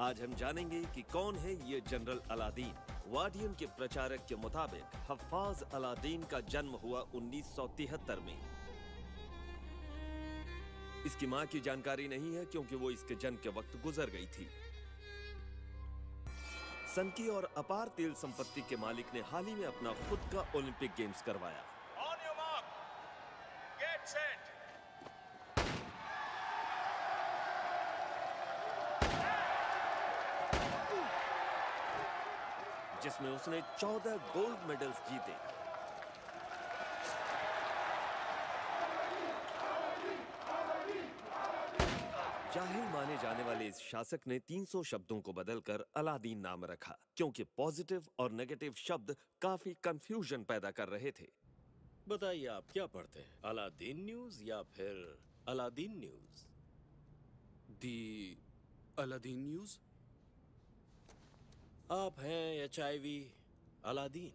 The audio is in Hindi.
आज हम जानेंगे कि कौन है ये जनरल अलादीन वार्डियन के प्रचारक के मुताबिक हफ्फाज अलादीन का जन्म हुआ 1973 में इसकी माँ की जानकारी नहीं है क्योंकि वो इसके जन्म के वक्त गुजर गई थी सनकी और अपार तेल संपत्ति के मालिक ने हाल ही में अपना खुद का ओलंपिक गेम्स करवाया On your mark. Get set. जिसमें उसने 14 गोल्ड मेडल्स जीते। जाहिल माने जाने वाले इस शासक ने 300 शब्दों को बदलकर अलादीन नाम रखा क्योंकि पॉजिटिव और नेगेटिव शब्द काफ़ी कंफ्यूजन पैदा कर रहे थे। बताइए आप क्या पढ़ते हैं? अलादीन न्यूज़ या फिर Aladdin news? The Aladdin news? आप हैं एच आई वी अलादीन।